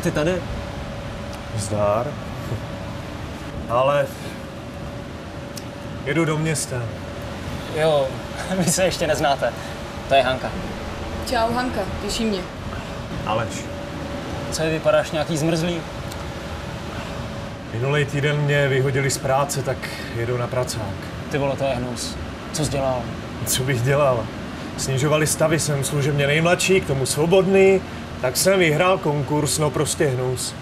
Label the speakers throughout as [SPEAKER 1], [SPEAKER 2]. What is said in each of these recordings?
[SPEAKER 1] co ty tady?
[SPEAKER 2] Zdár. Ale jedu do města.
[SPEAKER 1] Jo, vy se ještě neznáte. To je Hanka.
[SPEAKER 3] Čau, Hanka, těší mě.
[SPEAKER 2] Aleš.
[SPEAKER 1] Co je, vypadáš nějaký zmrzlý?
[SPEAKER 2] Minulý týden mě vyhodili z práce, tak jedu na pracák.
[SPEAKER 1] Ty vole, to je hnus. Co jsi dělal?
[SPEAKER 2] Co bych dělal? Snižovali stavy, jsem služebně nejmladší, k tomu svobodný, tak jsem vyhrál konkurs, no prostě hnus.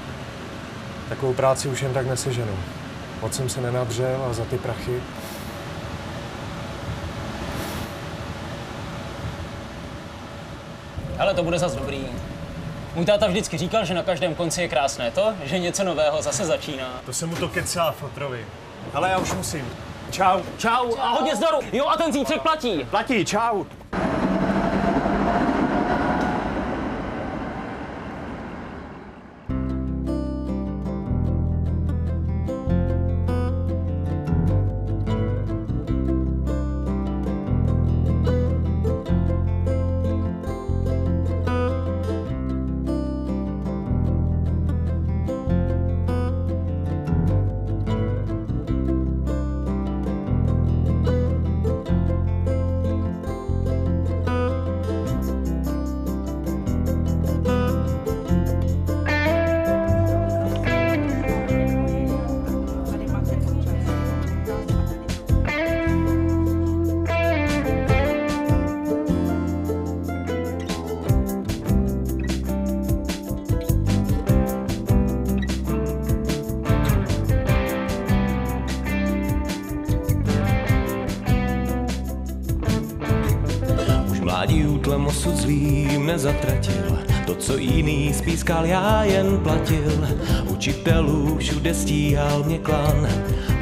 [SPEAKER 2] Takovou práci už jen tak neseženu. Moc jsem se nenadřel a za ty prachy
[SPEAKER 1] Ale to bude zas dobrý. Můj táta vždycky říkal, že na každém konci je krásné to, že něco nového zase začíná.
[SPEAKER 2] To se mu to kecá fotrovi. Ale já už musím. Čau.
[SPEAKER 1] Čau a hodně zdaru. Jo a ten zítřek platí.
[SPEAKER 2] Platí, čau.
[SPEAKER 4] Osud svým nezatratil, to, co jiný spískal, já jen platil. Učitelů všude stíhal mě klan,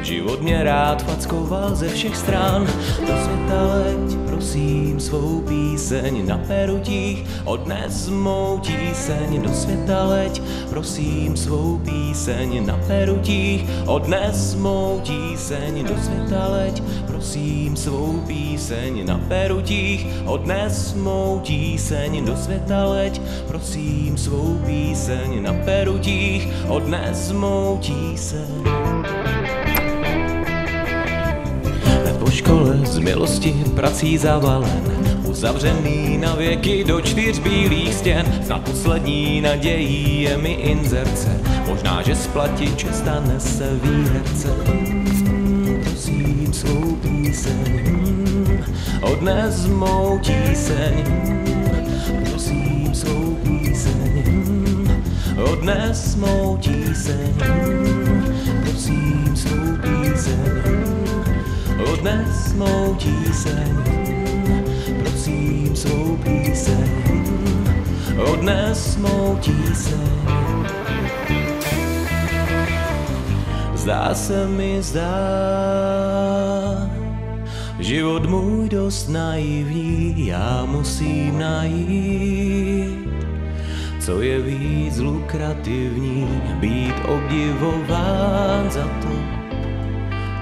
[SPEAKER 4] život mě rád fackoval ze všech stran. Do světa leď, prosím, svou píseň na perutích, odnes mou tíseň. Do světa leď, prosím, svou píseň na perutích, odnes mou tíseň. Do světa leď, prosím, svou píseň na perutích, odnes mou tíseň do světa leď, prosím, svou píseň na perutích, odnes mou tíseň. Po škole z milosti prací zavalen, uzavřený na věky do čtyř bílých stěn, snad poslední nadějí je mi inzerce, možná, že splatiče stane se výherce. Prosím svou píseň, odnes mou tíseň, prosím svou píseň, odnes mou tíseň, prosím svou píseň, odnes mou tíseň, prosím svou píseň, odnes mou tíseň. Zdá se mi zdá, život můj dost naivní, já musím najít, co je víc lukrativní, být obdivován za to,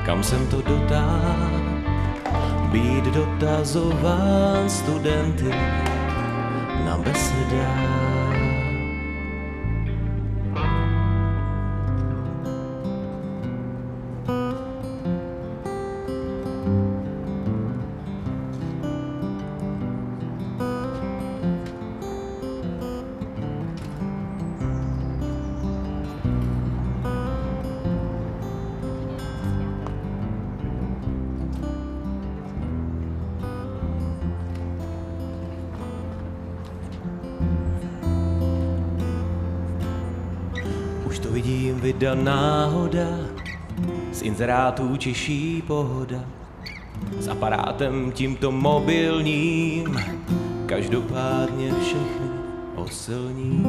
[SPEAKER 4] kam jsem to dotáhl, být dotazován studenty na besedách. Inzerátů těší pohoda, s aparátem tímto mobilním, každopádně všechny osilní.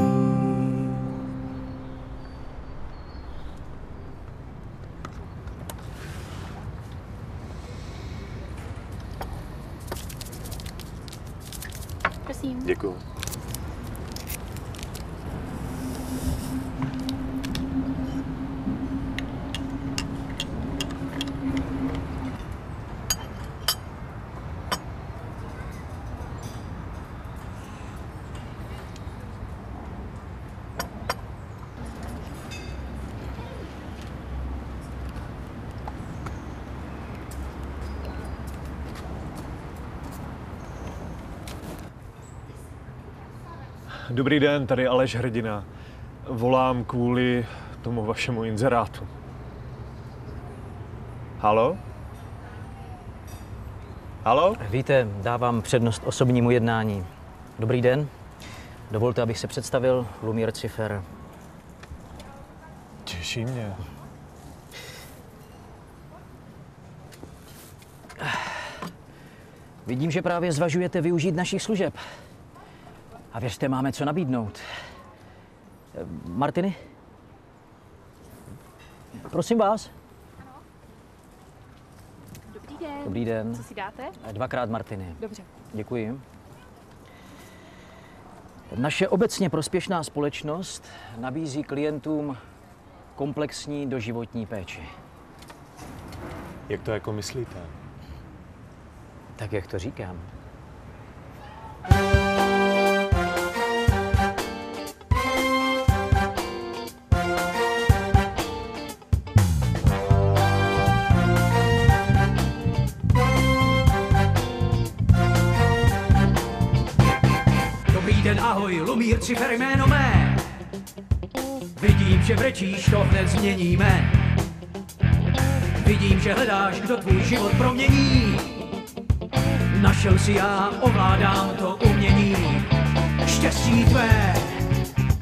[SPEAKER 2] Dobrý den, tady Aleš Hrdina. Volám kvůli tomu vašemu inzerátu. Halo? Halo?
[SPEAKER 5] Víte, dávám přednost osobnímu jednání. Dobrý den. Dovolte, abych se představil. Lumír Cifer.
[SPEAKER 2] Těší mě.
[SPEAKER 5] Vidím, že právě zvažujete využít našich služeb. A věřte, máme co nabídnout. Martiny? Prosím vás.
[SPEAKER 6] Dobrý den.
[SPEAKER 5] Dobrý den.
[SPEAKER 6] Co si dáte?
[SPEAKER 5] Dvakrát Martiny.
[SPEAKER 6] Dobře.
[SPEAKER 5] Děkuji. Naše obecně prospěšná společnost nabízí klientům komplexní doživotní péči.
[SPEAKER 2] Jak to jako myslíte?
[SPEAKER 5] Tak, jak to říkám.
[SPEAKER 7] Dobrý ahoj, Lumír, cifer jméno mé. Vidím, že brečíš, to hned změníme. Vidím, že hledáš, kdo tvůj život promění. Našel si já, ovládám to umění. Štěstí tvé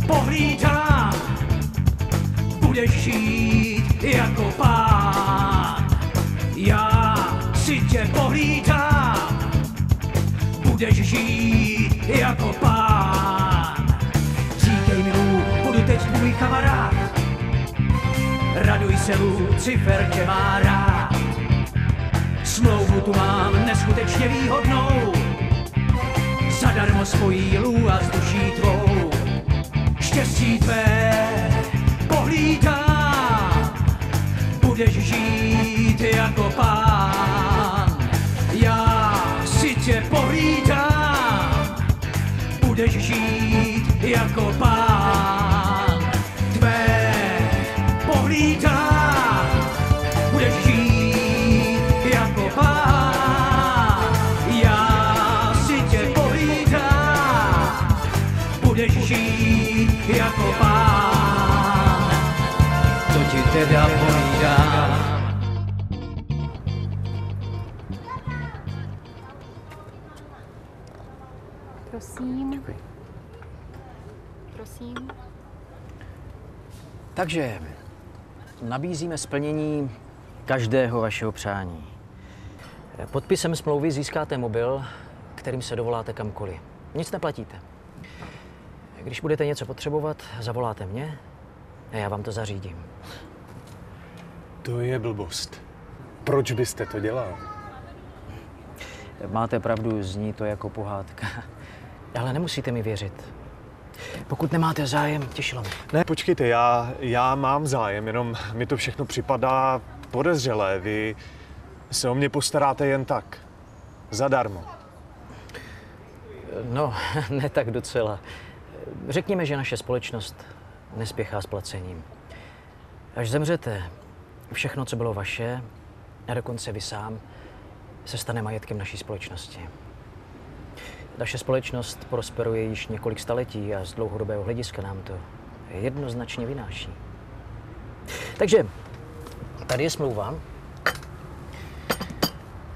[SPEAKER 7] pohlídám. Budeš žít jako pán. Já si tě pohlídám budeš žít jako pán. Kamarád. Raduj se, Lucifer tě má rád. Smlouvu tu mám neskutečně výhodnou. Zadarmo spojí Lu a s duší tvou. Štěstí tvé pohlídám. Budeš žít jako pán. Já si tě pohlídám, budeš žít jako pán. Budeš žít jako pán. To ti teda pohlídám.
[SPEAKER 6] Prosím.
[SPEAKER 5] Děkuji.
[SPEAKER 6] Prosím.
[SPEAKER 5] Takže nabízíme splnění každého vašeho přání. Podpisem smlouvy získáte mobil, kterým se dovoláte kamkoliv. Nic neplatíte. Když budete něco potřebovat, zavoláte mě a já vám to zařídím.
[SPEAKER 2] To je blbost. Proč byste to dělal?
[SPEAKER 5] Máte pravdu, zní to jako pohádka. Ale nemusíte mi věřit. Pokud nemáte zájem, těšilo mě.
[SPEAKER 2] Ne, počkejte, já, já mám zájem, jenom mi to všechno připadá podezřelé. Vy se o mě postaráte jen tak. Zadarmo.
[SPEAKER 5] No, ne tak docela. Řekněme, že naše společnost nespěchá s placením. Až zemřete, všechno, co bylo vaše, a dokonce vy sám, se stane majetkem naší společnosti. Naše společnost prosperuje již několik staletí a z dlouhodobého hlediska nám to jednoznačně vynáší. Takže tady je smlouva,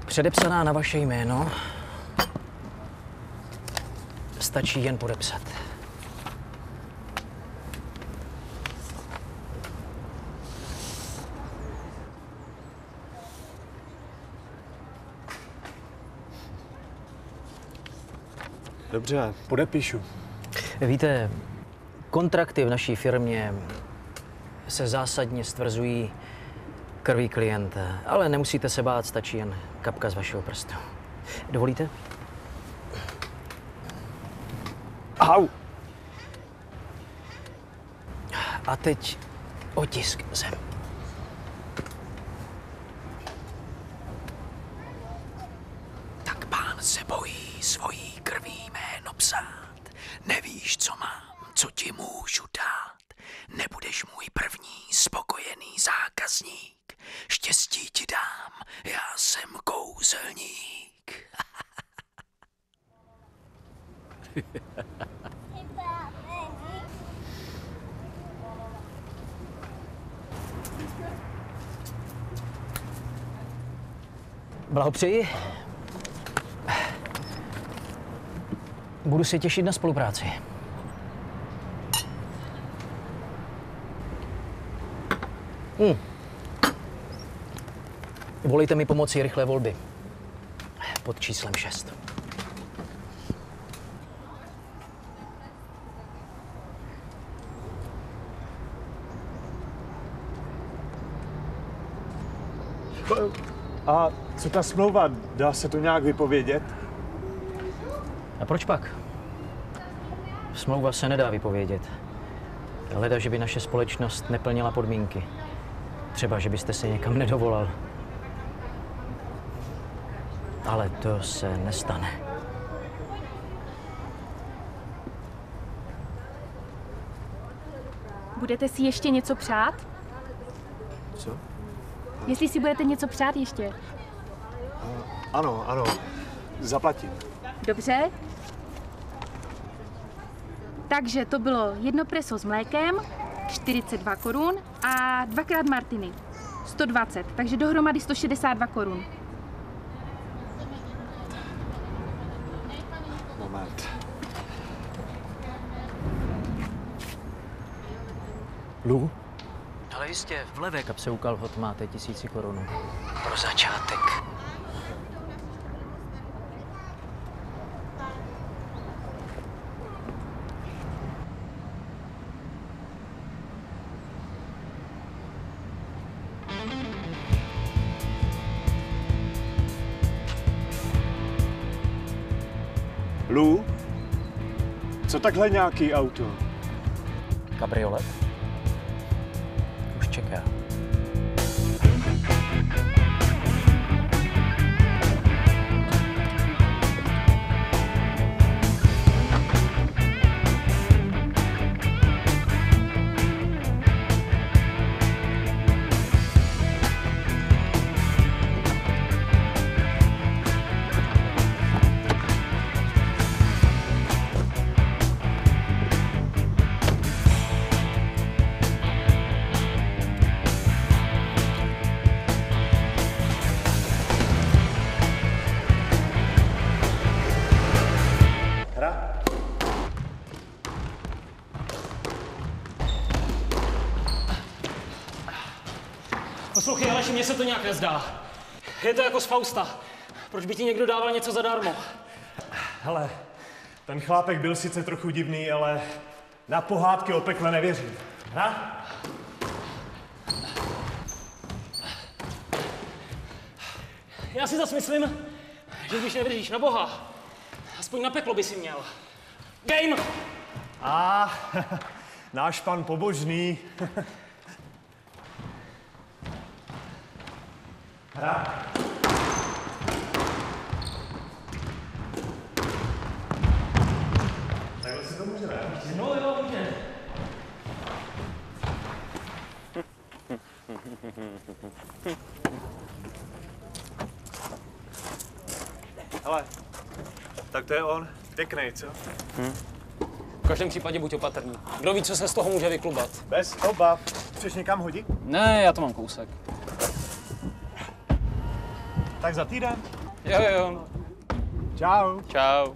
[SPEAKER 5] předepsaná na vaše jméno. Stačí jen podepsat.
[SPEAKER 2] Dobře, podepíšu.
[SPEAKER 5] Víte, kontrakty v naší firmě se zásadně stvrzují krví klienta, ale nemusíte se bát, stačí jen kapka z vašeho prstu. Dovolíte?
[SPEAKER 2] Au!
[SPEAKER 5] A teď otisk zem.
[SPEAKER 7] Tak pán se bojí svojí krví jméno psát. Nevíš, co mám, co ti můžu dát. Nebudeš můj první spokojený zákazník. Štěstí ti dám, já jsem kouzelník.
[SPEAKER 5] Blahopřeji. Budu se těšit na spolupráci. Hmm. Volejte mi pomocí rychlé volby. Pod číslem 6.
[SPEAKER 2] A co ta smlouva? Dá se to nějak vypovědět?
[SPEAKER 5] A proč pak? Smlouva se nedá vypovědět. Leda, že by naše společnost neplnila podmínky. Třeba, že byste se někam nedovolal. Ale to se nestane.
[SPEAKER 6] Budete si ještě něco přát?
[SPEAKER 2] Co?
[SPEAKER 6] Jestli si budete něco přát ještě.
[SPEAKER 2] Ano, ano. Zaplatím.
[SPEAKER 6] Dobře. Takže to bylo jedno preso s mlékem, 42 korun a dvakrát martiny, 120, takže dohromady 162 korun.
[SPEAKER 2] Moment. Lu?
[SPEAKER 5] Ale jistě, v levé kapse u kalhot máte tisíci korun. Pro začátek.
[SPEAKER 2] Takhle nějaký auto?
[SPEAKER 5] Kabriolet?
[SPEAKER 1] Poslouchej, Aleši, mně se to nějak nezdá. Je to jako z Fausta. Proč by ti někdo dával něco zadarmo?
[SPEAKER 2] Hele, ten chlápek byl sice trochu divný, ale na pohádky o pekle nevěřím. Hra?
[SPEAKER 1] Já si zas myslím, že když nevěříš na Boha, aspoň na peklo by si měl. Game!
[SPEAKER 2] A náš pan pobožný. Hra? Takhle si to můžeme.
[SPEAKER 1] No jo, může.
[SPEAKER 2] Hele, tak to je on. Pěkný, co?
[SPEAKER 1] V každém případě buď opatrný. Kdo ví, co se z toho může vyklubat.
[SPEAKER 2] Bez obav. Chceš někam hodit?
[SPEAKER 1] Ne, já to mám kousek.
[SPEAKER 2] Tak za týden.
[SPEAKER 1] Jo, jo, jo.
[SPEAKER 2] Čau.
[SPEAKER 1] Čau.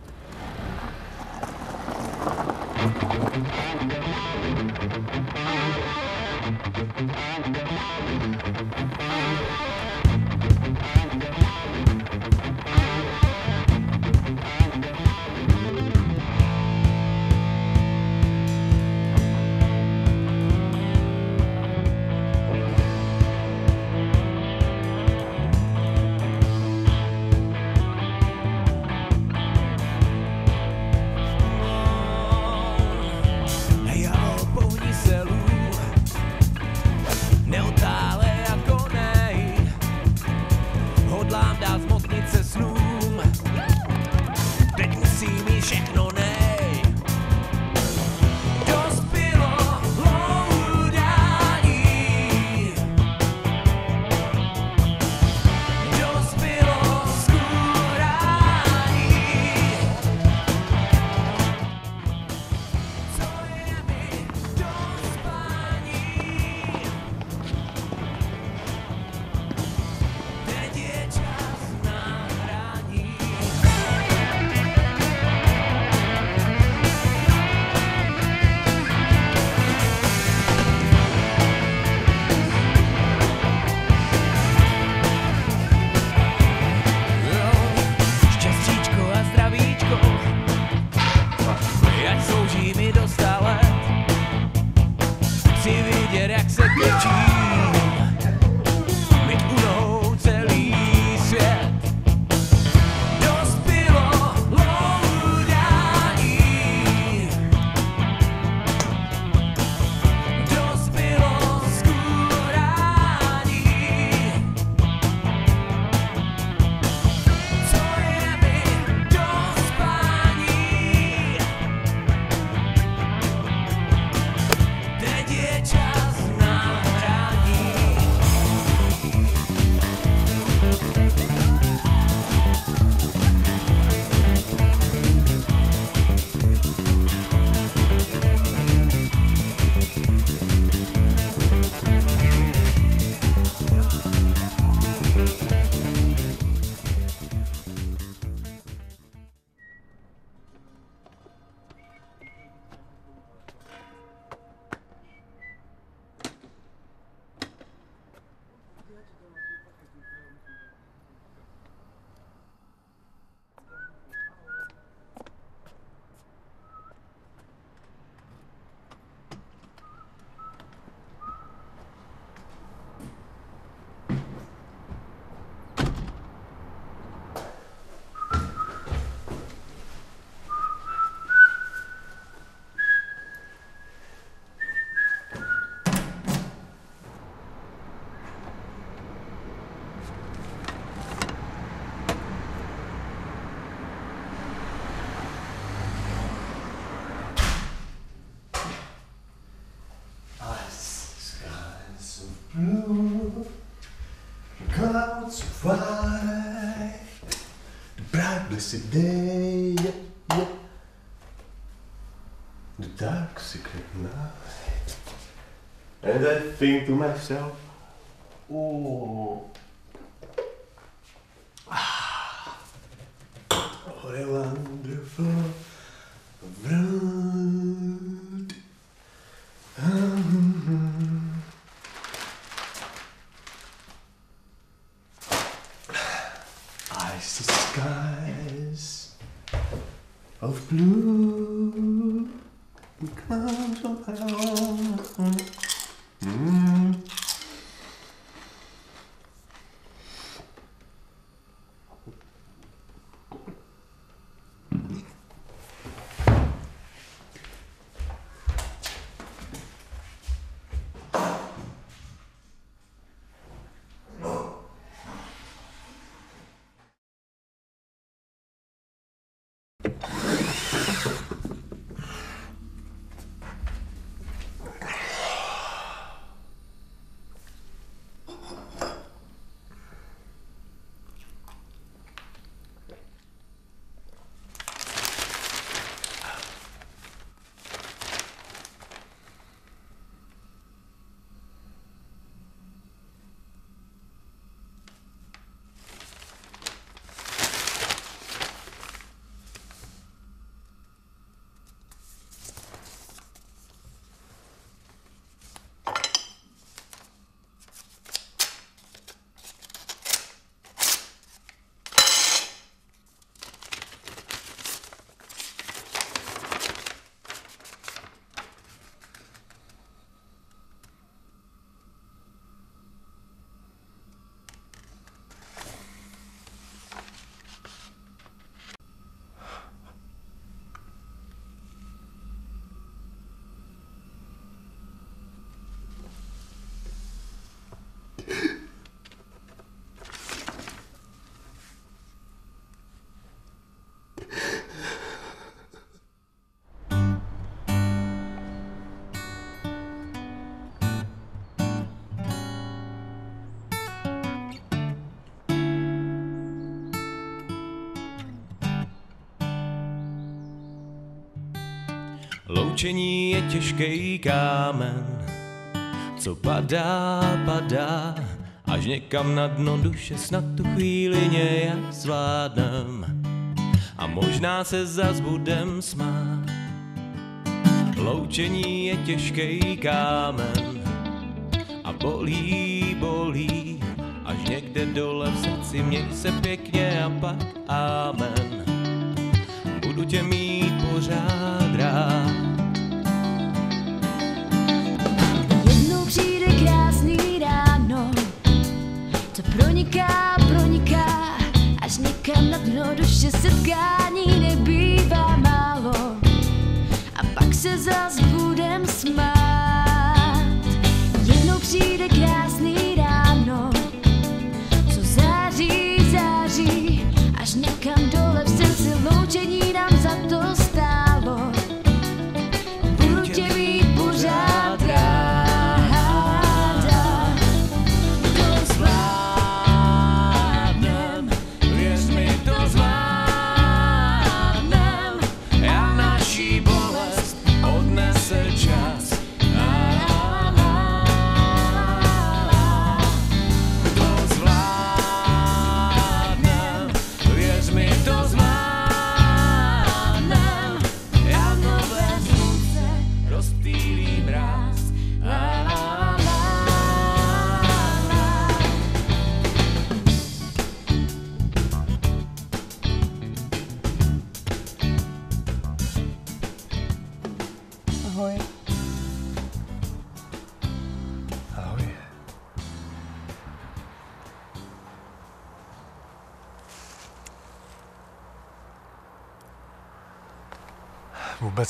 [SPEAKER 2] Blessed day, yeah, yeah. the dark secret night. And I think to myself, oh, ah, what a wonderful
[SPEAKER 4] Loučení je těžký kámen, co padá, padá, až někam na dno duše snad tu chvíli nějak zvládnem. A možná se zas budem smát. Loučení je těžký kámen a bolí, bolí, až někde dole v srdci měj se pěkně a pak amen. Budu tě mít pořád proniká,
[SPEAKER 3] proniká,
[SPEAKER 2] až někam
[SPEAKER 8] na dno duše setkání nebývá málo. A pak se zas budem smát.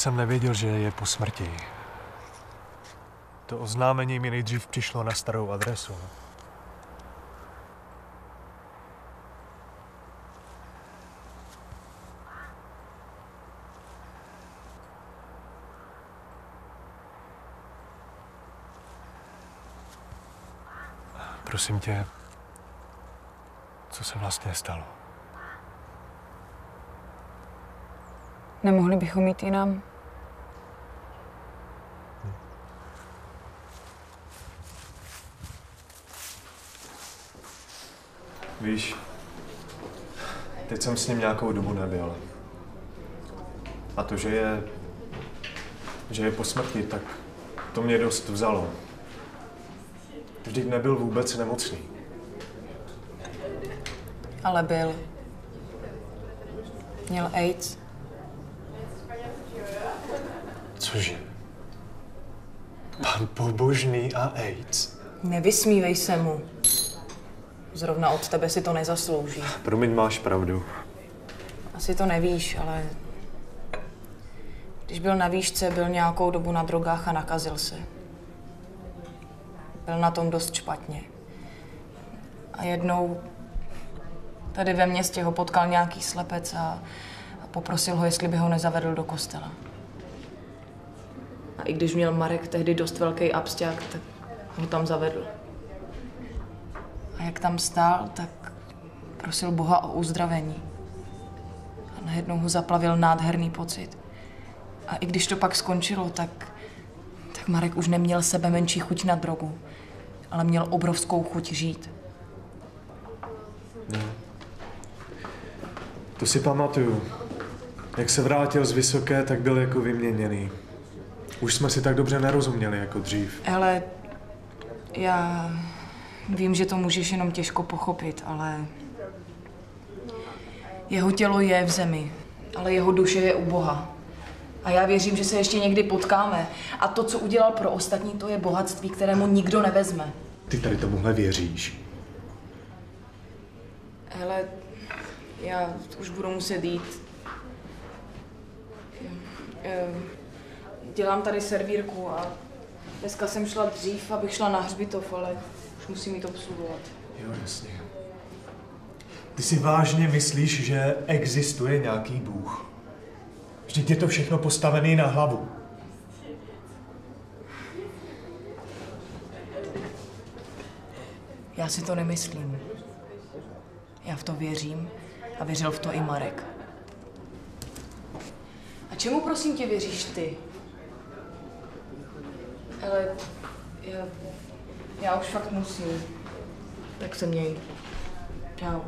[SPEAKER 2] Jsem nevěděl, že je po smrti. To oznámení mi nejdřív přišlo na starou adresu. Prosím tě, co se vlastně stalo?
[SPEAKER 3] Nemohli bychom jít jinam?
[SPEAKER 2] Víš, teď jsem s ním nějakou dobu nebyl. A to, že je, že je po smrti, tak to mě dost vzalo. Vždyť nebyl vůbec nemocný.
[SPEAKER 3] Ale byl. Měl AIDS.
[SPEAKER 2] Cože? Pan pobožný a AIDS.
[SPEAKER 3] Nevysmívej se mu. Zrovna od tebe si to nezaslouží.
[SPEAKER 2] Promiň, máš pravdu.
[SPEAKER 3] Asi to nevíš, ale když byl na výšce, byl nějakou dobu na drogách a nakazil se. Byl na tom dost špatně. A jednou tady ve městě ho potkal nějaký slepec a, a poprosil ho, jestli by ho nezavedl do kostela. A i když měl Marek tehdy dost velký absťák, tak ho tam zavedl. A jak tam stál, tak prosil Boha o uzdravení. A najednou ho zaplavil nádherný pocit. A i když to pak skončilo, tak, tak Marek už neměl sebe menší chuť na drogu, ale měl obrovskou chuť žít.
[SPEAKER 2] To si pamatuju. Jak se vrátil z Vysoké, tak byl jako vyměněný. Už jsme si tak dobře nerozuměli jako dřív.
[SPEAKER 3] Ale já vím, že to můžeš jenom těžko pochopit, ale jeho tělo je v zemi, ale jeho duše je u Boha. A já věřím, že se ještě někdy potkáme. A to, co udělal pro ostatní, to je bohatství, kterému nikdo nevezme.
[SPEAKER 2] Ty tady tomuhle věříš.
[SPEAKER 3] Hele, já už budu muset jít. Eh, Dělám tady servírku a dneska jsem šla dřív, abych šla na hřbitov, ale už musím jít obsluhovat.
[SPEAKER 2] Jo, jasně. Ty si vážně myslíš, že existuje nějaký Bůh? Vždyť je to všechno postavený na hlavu.
[SPEAKER 3] Já si to nemyslím. Já v to věřím a věřil v to i Marek. A čemu prosím tě věříš ty? Ale já, já už fakt musím. Tak se měj. Čau.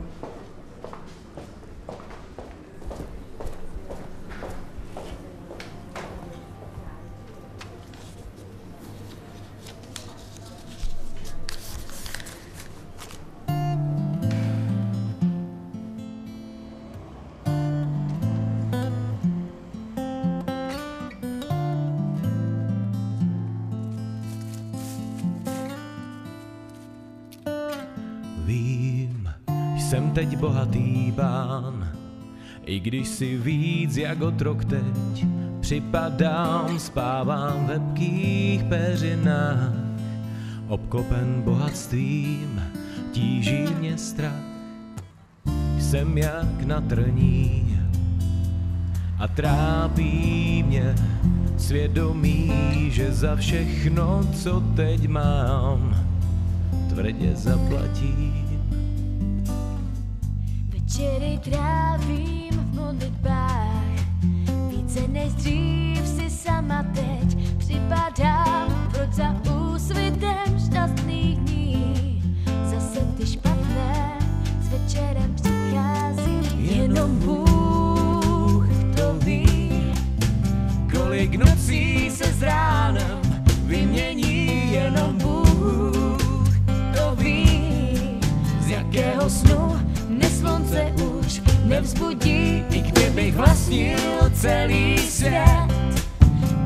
[SPEAKER 4] Bohatý pán, i když si víc jak otrok teď připadám, spávám v hebkých peřinách, obklopen bohatstvím, tíží mě strach. Jsem jak na trní a trápí mě svědomí, že za všechno, co teď mám, tvrdě zaplatím.
[SPEAKER 8] Večery trávím v modlitbách, více než dřív si sama teď připadám, proč za úsvitem šťastných dní. Zase ty špatné s večerem přichází, jenom Bůh to ví.
[SPEAKER 4] Kolik nocí se s ránem vymění, jenom Bůh to ví.
[SPEAKER 8] Z jakého snu slunce už nevzbudí.
[SPEAKER 4] I kdybych vlastnil celý svět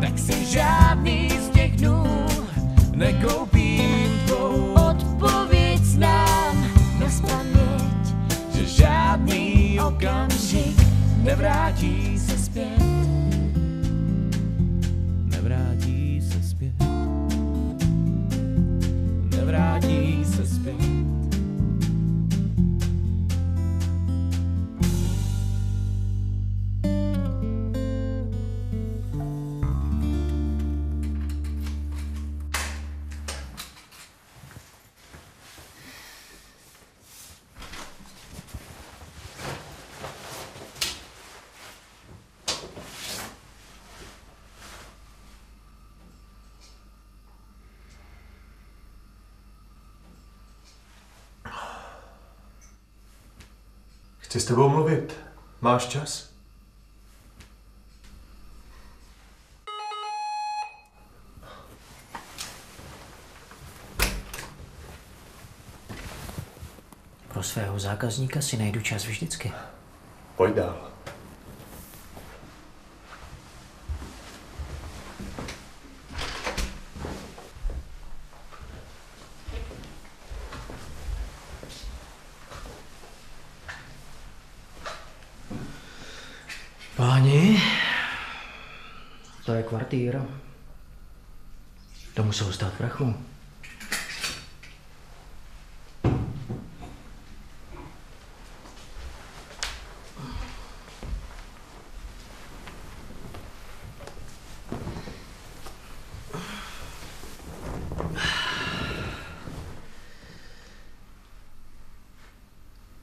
[SPEAKER 4] Tak si žádný z těch dnů nekoupím tvou
[SPEAKER 8] Odpověď nám na spaměť
[SPEAKER 4] Že žádný okamžik nevrátí se zpět. Nevrátí se zpět. Nevrátí se zpět.
[SPEAKER 2] Chci s tebou mluvit. Máš čas?
[SPEAKER 5] Pro svého zákazníka si najdu čas vždycky.
[SPEAKER 2] Pojď dál.
[SPEAKER 5] To je kvartír. To muselo stát prachu.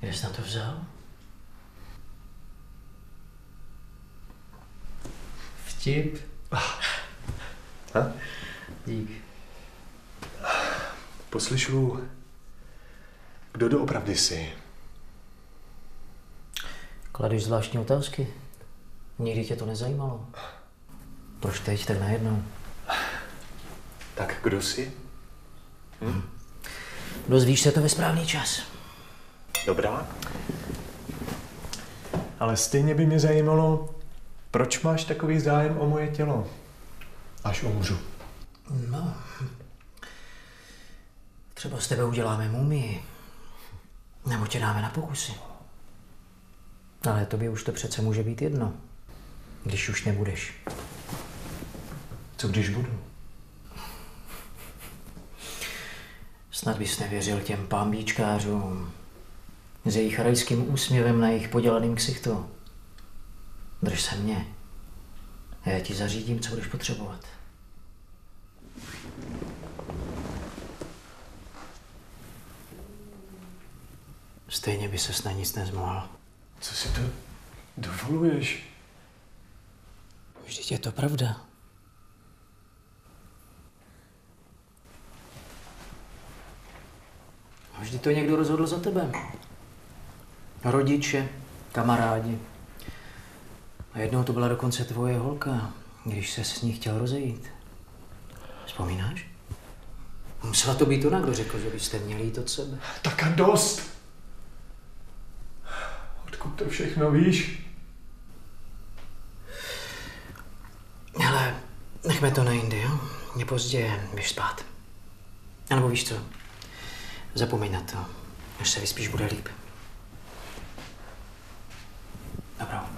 [SPEAKER 5] Kde jsi na to vzal? Vtip.
[SPEAKER 2] Ha?
[SPEAKER 5] Dík.
[SPEAKER 2] Poslyšu, kdo jsi?
[SPEAKER 5] Kladeš zvláštní otázky? Nikdy tě to nezajímalo. Proč teď tak najednou?
[SPEAKER 2] Tak kdo jsi?
[SPEAKER 5] Dozvíš se to ve správný čas.
[SPEAKER 2] Dobrá. Ale stejně by mě zajímalo, proč máš takový zájem o moje tělo, až umřu.
[SPEAKER 5] No. Třeba z tebe uděláme mumii. Nebo tě dáme na pokusy. Ale tobě už to přece může být jedno. Když už nebudeš.
[SPEAKER 2] Co když budu?
[SPEAKER 5] Snad bys nevěřil těm pambíčkářům s jejich rajským úsměvem na jejich podělaným ksichtu. Drž se mě. A já ti zařídím, co budeš potřebovat. Stejně by ses na nic nezmohl.
[SPEAKER 2] Co si to dovoluješ?
[SPEAKER 5] Vždyť je to pravda. A Vždyť to někdo rozhodl za tebe. Rodiče, kamarádi. A jednou to byla dokonce tvoje holka, když se s ní chtěl rozejít. Vzpomínáš? Musela to být ona, kdo řekl, že byste měli jít od sebe.
[SPEAKER 2] Tak a dost! Odkud to všechno víš?
[SPEAKER 5] Hele, nechme to na jindy, jo? Je pozdě, běž spát. Nebo víš co? Zapomeň na to. Až se vyspíš, bude líp. Dobrou.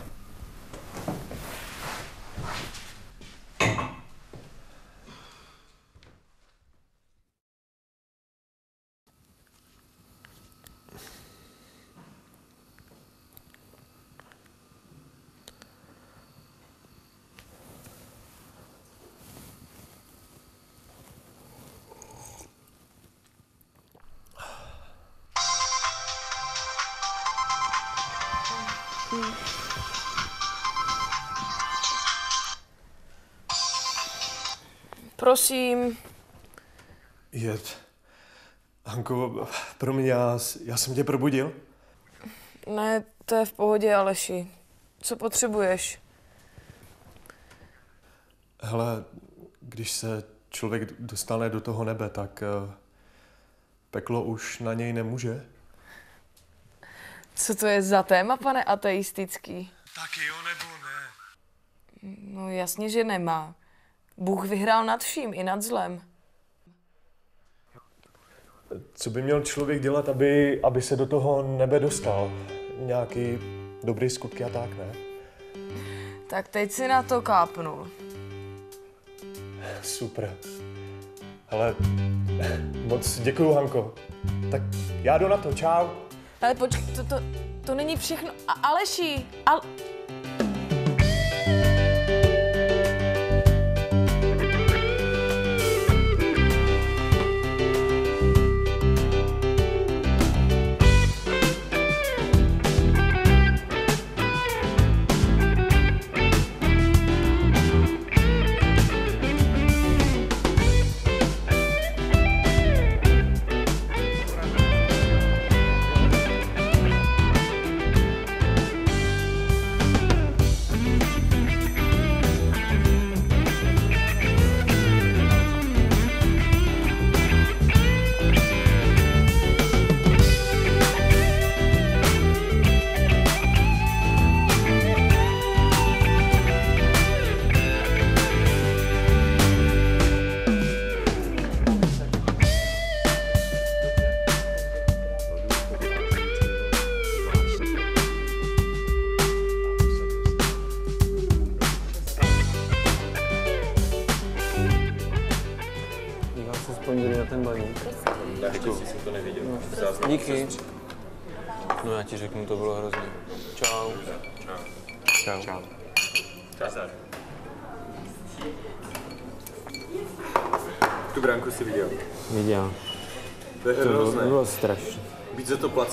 [SPEAKER 3] Prosím,
[SPEAKER 2] Jet. Hanko, promiň, já, já jsem tě probudil?
[SPEAKER 3] ne, to je v pohodě, Aleši. Co potřebuješ?
[SPEAKER 2] Hele, když se člověk dostane do toho nebe, tak eh, peklo už na něj nemůže.
[SPEAKER 3] Co to je za téma, pane ateistický?
[SPEAKER 2] Tak jo nebo ne?
[SPEAKER 3] No jasně, že nemá. Bůh vyhrál nad vším, i nad zlem.
[SPEAKER 2] Co by měl člověk dělat, aby, aby se do toho nebe dostal? Nějaký dobrý skutky a tak, ne?
[SPEAKER 3] Tak teď si na to kápnul.
[SPEAKER 2] Super. Ale moc děkuju, Hanko. Tak já jdu na to, čau.
[SPEAKER 3] Ale počkej, to, to, to není všechno. A Aleši, al...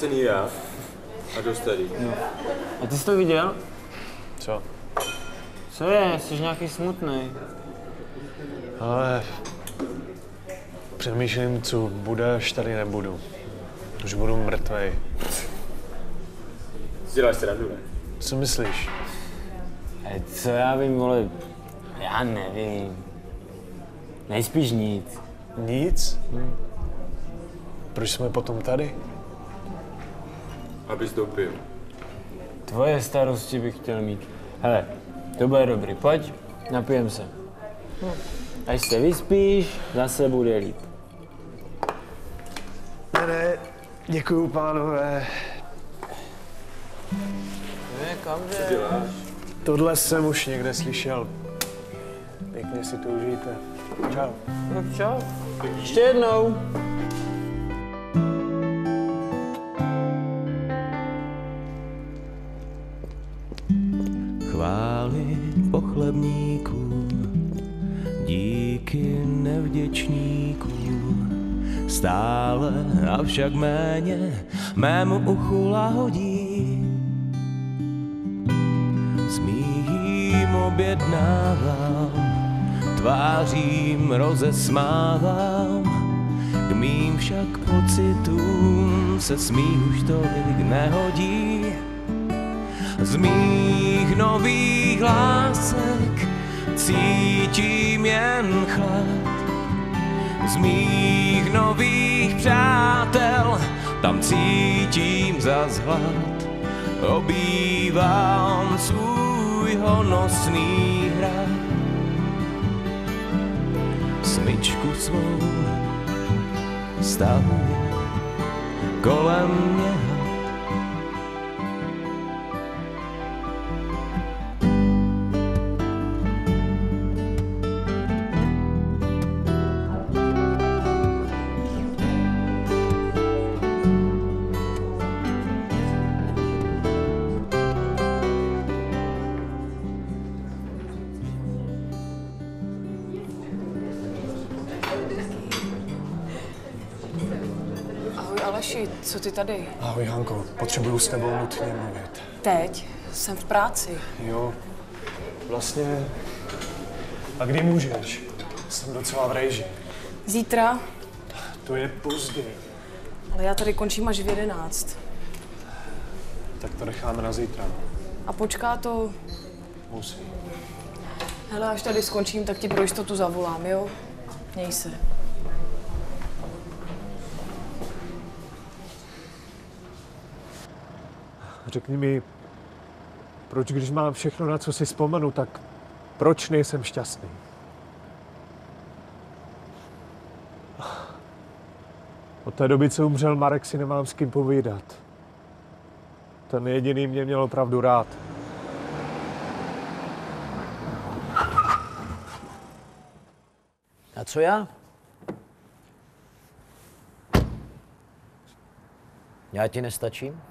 [SPEAKER 9] placený já a dostat
[SPEAKER 10] No. A ty jsi to viděl?
[SPEAKER 2] Co?
[SPEAKER 10] Co je? Jsi nějaký smutný.
[SPEAKER 2] Ale přemýšlím, co bude, až tady nebudu. Už budu mrtvej.
[SPEAKER 9] Si dáš srandu, ne?
[SPEAKER 2] Co myslíš?
[SPEAKER 10] E, co já vím, vole, já nevím. Nejspíš nic.
[SPEAKER 2] Nic? Proč jsme potom tady?
[SPEAKER 9] Abys to pil.
[SPEAKER 10] Tvoje starosti bych chtěl mít. Hele, to bude dobrý, pojď, napijem se. Až se vyspíš, zase bude líp.
[SPEAKER 2] Ne, ne, děkuju, pánové.
[SPEAKER 10] Ne, kam jde?
[SPEAKER 9] Děláš?
[SPEAKER 2] Tohle jsem už někde slyšel. Pěkně si to užijte. Čau.
[SPEAKER 10] No čau. Ještě jednou.
[SPEAKER 4] Stále avšak méně mému uchu lahodí. Smíchím objednávám, tvářím rozesmávám, k mým však pocitům se smích už tolik nehodí. Z mých nových lásek cítím jen chlad. Z mých nových přátel tam cítím zas hlad. Obývám svůj honosný hrad. Smyčku svou stavuje kolem mě
[SPEAKER 3] Aleši, co ty tady?
[SPEAKER 2] Ahoj, Hanko, potřebuju s tebou nutně mluvit.
[SPEAKER 3] Teď? Jsem v práci.
[SPEAKER 2] Jo, vlastně... A kdy můžeš? Jsem docela v rejži.
[SPEAKER 3] Zítra?
[SPEAKER 2] To je pozdě.
[SPEAKER 3] Ale já tady končím až v jedenáct.
[SPEAKER 2] Tak to necháme na zítra.
[SPEAKER 3] A počká to...
[SPEAKER 2] Musí.
[SPEAKER 3] Hele, až tady skončím, tak ti pro jistotu zavolám, jo? Měj se.
[SPEAKER 2] řekni mi, proč když mám všechno, na co si vzpomenu, tak proč nejsem šťastný? Od té doby, co umřel Marek, si nemám s kým povídat. Ten jediný mě měl opravdu rád.
[SPEAKER 5] A co já? Já ti nestačím?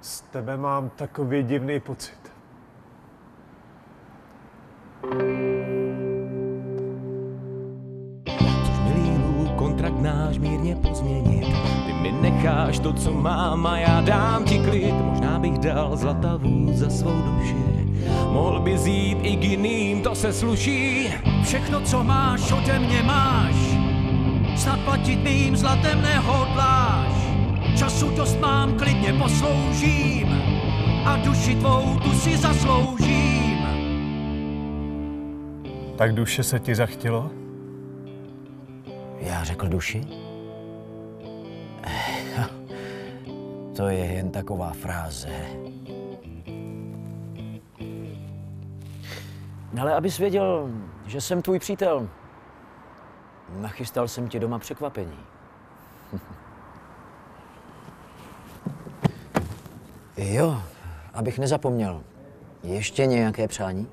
[SPEAKER 2] Z tebe mám takový divný pocit.
[SPEAKER 4] Což milý kontrakt náš mírně pozměnit. Ty mi necháš to, co mám a já dám ti klid. Možná bych dal zlatavů za svou duši. Mohl by zít i k jiným, to se sluší.
[SPEAKER 7] Všechno, co máš, ode mě máš. Snad platit mým zlatem nehodláš. Posloužím. A duši tvou tu si zasloužím.
[SPEAKER 2] Tak duše se ti zachtělo?
[SPEAKER 5] Já řekl duši? To je jen taková fráze. Ale abys věděl, že jsem tvůj přítel, nachystal jsem ti doma překvapení. Jo, abych nezapomněl. Ještě nějaké přání?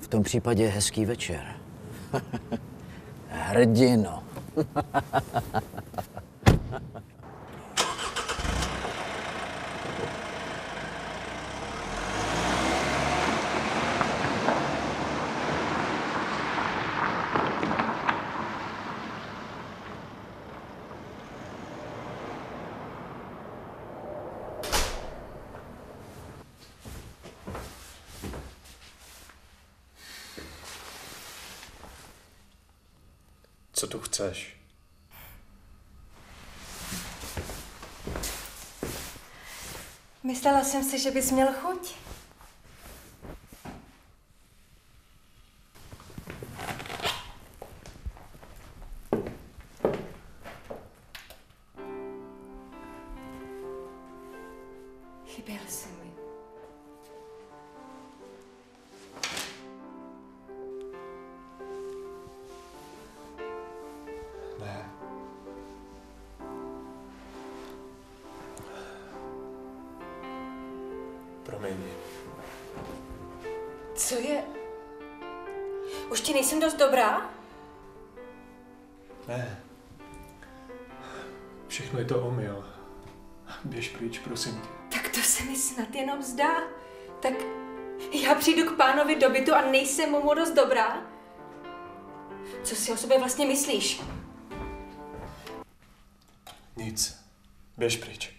[SPEAKER 5] V tom případě hezký večer. Hrdino.
[SPEAKER 2] chceš?
[SPEAKER 11] Myslela jsem si, že bys měl chuť.
[SPEAKER 2] Ne. Promiň.
[SPEAKER 11] Co je? Už ti nejsem dost dobrá?
[SPEAKER 2] Ne. Všechno je to omyl. Běž pryč, prosím tě.
[SPEAKER 11] Tak to se mi snad jenom zdá. Tak já přijdu k pánovi do bytu a nejsem mu dost dobrá? Co si o sobě vlastně myslíš?
[SPEAKER 2] Běž pryč.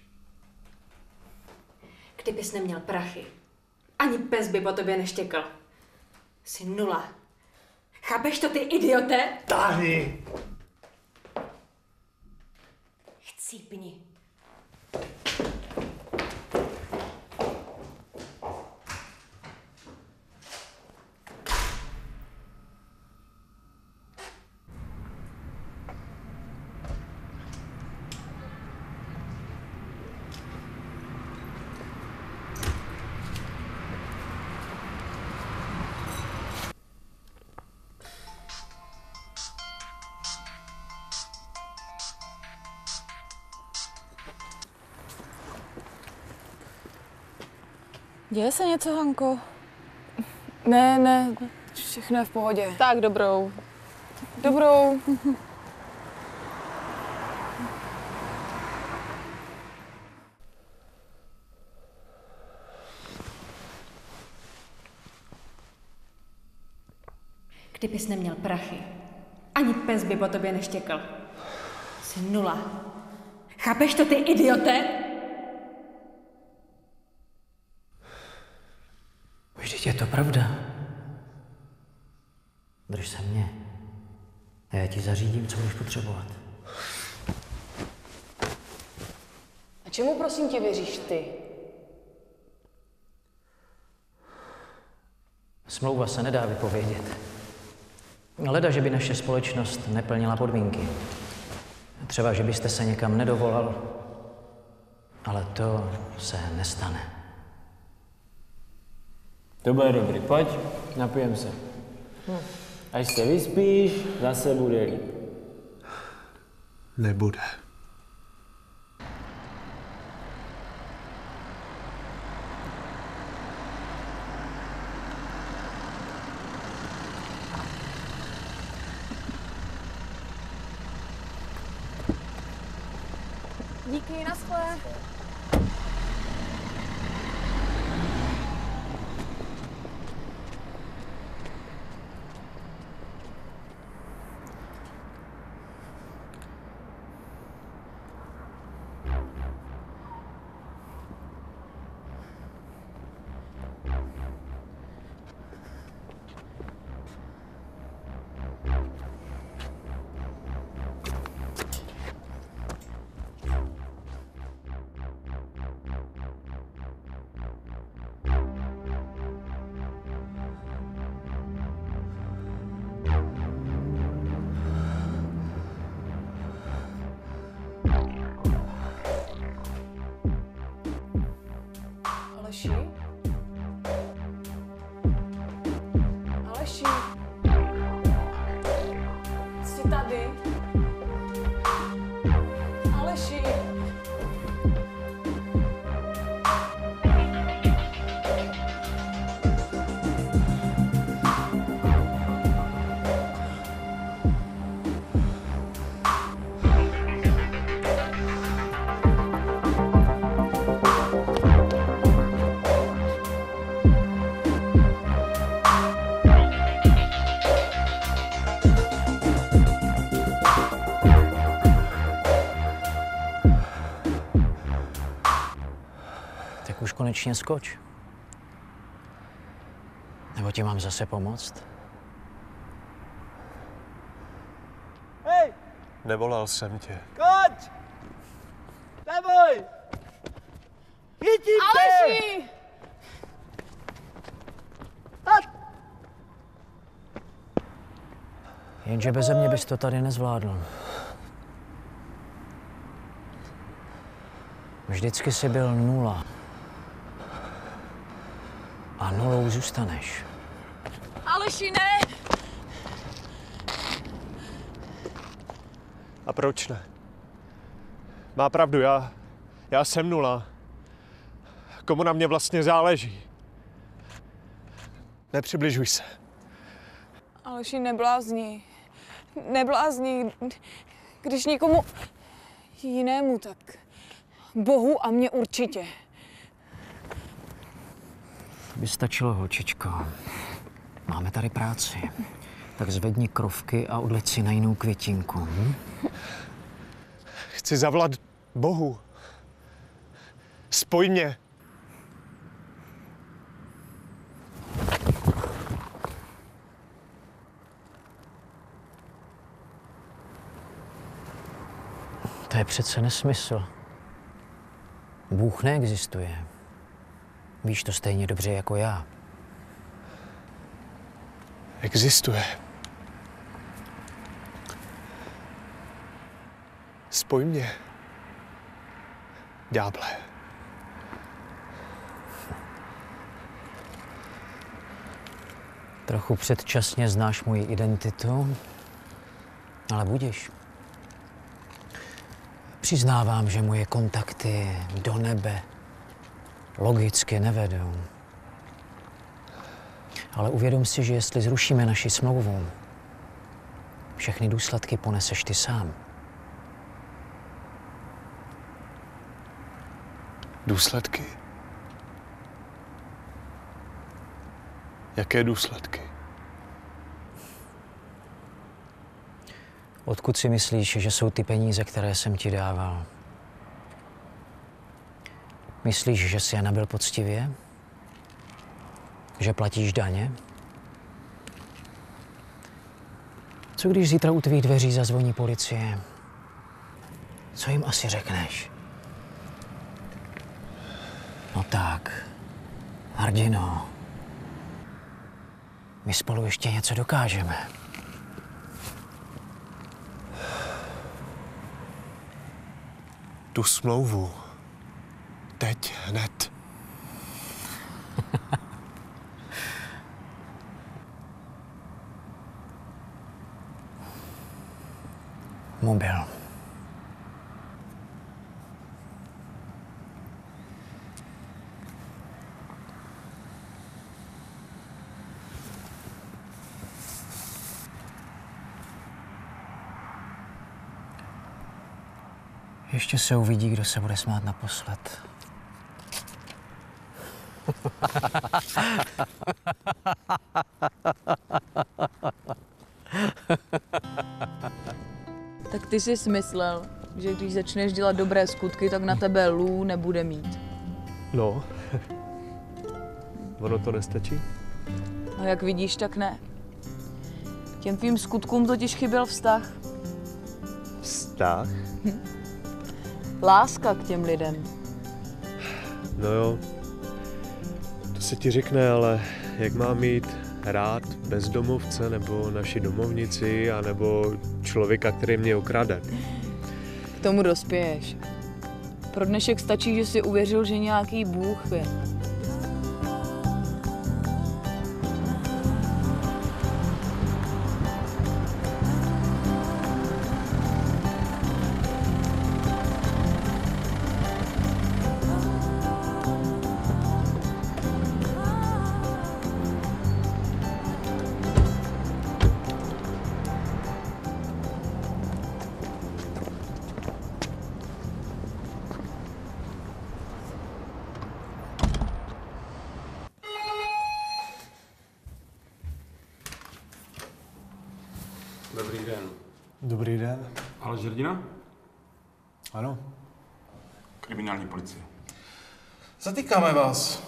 [SPEAKER 11] Kdybys neměl prachy, ani pes by po tobě neštěkal. Jsi nula. Chápeš to, ty idiote?
[SPEAKER 2] Táhni!
[SPEAKER 11] Chcípni.
[SPEAKER 3] Děje se něco, Hanko? Ne, ne, všechno je v pohodě. Tak, dobrou. Dobrou.
[SPEAKER 11] Kdybys neměl prachy, ani pes by po tobě neštěkal. Jsi nula. Chápeš to, ty idiote?
[SPEAKER 5] Vždyť je to pravda. Drž se mě. A já ti zařídím, co budeš potřebovat.
[SPEAKER 3] A čemu prosím tě věříš ty?
[SPEAKER 5] Smlouva se nedá vypovědět. Leda, že by naše společnost neplnila podmínky. Třeba, že byste se někam nedovolal, ale to se nestane.
[SPEAKER 10] To bude dobrý, pojď, napijem se. No. Až se vyspíš, zase bude líp.
[SPEAKER 2] Nebude.
[SPEAKER 3] Díky, naschle.
[SPEAKER 5] Konečně skoč. Nebo ti mám zase pomoct?
[SPEAKER 2] Hej! Nevolal jsem tě.
[SPEAKER 12] Koč! Neboj! Chytím tě!
[SPEAKER 3] Aleši!
[SPEAKER 5] Jenže beze mě bys to tady nezvládl. Vždycky jsi byl nula. Nulou zůstaneš.
[SPEAKER 3] Aleši, ne!
[SPEAKER 2] A proč ne? Má pravdu, já, já jsem nula. Komu na mě vlastně záleží? Nepřibližuj se.
[SPEAKER 3] Aleši, neblázni. Neblázni. Když nikomu jinému, tak Bohu a mě určitě.
[SPEAKER 5] By stačilo, holčičko. Máme tady práci. Tak zvedni krovky a odleď si na jinou květinku. Hm?
[SPEAKER 2] Chci zavolat Bohu. Spoj mě.
[SPEAKER 5] To je přece nesmysl. Bůh neexistuje. Víš to stejně dobře jako já.
[SPEAKER 2] Existuje. Spoj mě. Ďáble.
[SPEAKER 5] Trochu předčasně znáš moji identitu, ale budeš. Přiznávám, že moje kontakty do nebe logicky nevedou. Ale uvědom si, že jestli zrušíme naši smlouvu, všechny důsledky poneseš ty sám.
[SPEAKER 2] Důsledky? Jaké důsledky?
[SPEAKER 5] Odkud si myslíš, že jsou ty peníze, které jsem ti dával? Myslíš, že jsi je nabil poctivě? Že platíš daně? Co když zítra u tvých dveří zazvoní policie? Co jim asi řekneš? No tak, hrdino, my spolu ještě něco dokážeme.
[SPEAKER 2] Tu smlouvu. Teď, hned.
[SPEAKER 5] Mobil. Ještě se uvidí, kdo se bude smát naposled.
[SPEAKER 3] Tak ty jsi smyslel, že když začneš dělat dobré skutky, tak na tebe Lů nebude mít.
[SPEAKER 2] No. ono to nestačí?
[SPEAKER 3] No jak vidíš, tak ne. Těm tvým skutkům totiž chyběl vztah.
[SPEAKER 2] Vztah?
[SPEAKER 3] Láska k těm lidem.
[SPEAKER 2] No jo. To se ti řekne, ale jak mám mít rád bezdomovce nebo naši domovnici, anebo člověka, který mě okrade?
[SPEAKER 3] K tomu dospěješ. Pro dnešek stačí, že si uvěřil, že nějaký bůh je.
[SPEAKER 13] Zatýkáme vás.
[SPEAKER 4] Na